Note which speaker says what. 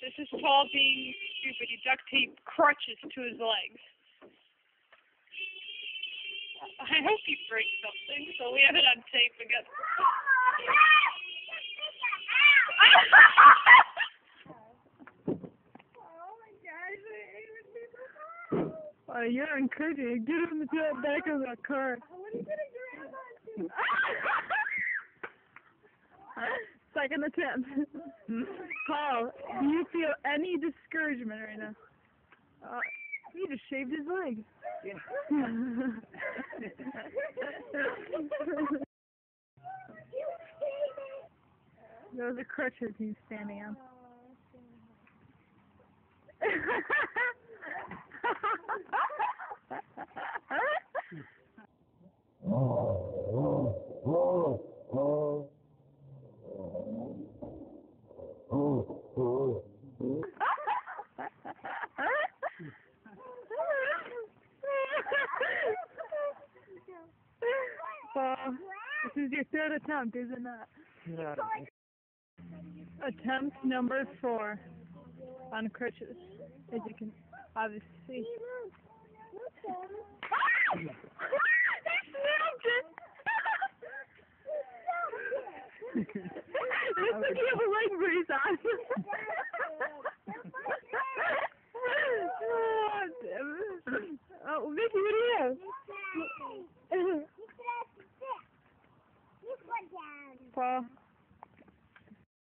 Speaker 1: This is Paul being stupid. He duct taped crutches to his legs. I hope
Speaker 2: he breaks something, so we have it on tape again.
Speaker 1: Oh, you're encouraging. Get him in the back of the car. Second attempt. Paul, do you feel any discouragement right now? Uh, he just shaved his leg. Those are crutches he's standing on.
Speaker 3: This
Speaker 1: is your third attempt, isn't it?
Speaker 2: Yeah.
Speaker 1: Attempt number four on crutches, as you can obviously see. they snapped it!
Speaker 3: This
Speaker 1: thing you have a leg brace on. oh, Mickey, what do you have?
Speaker 3: down.
Speaker 1: Well,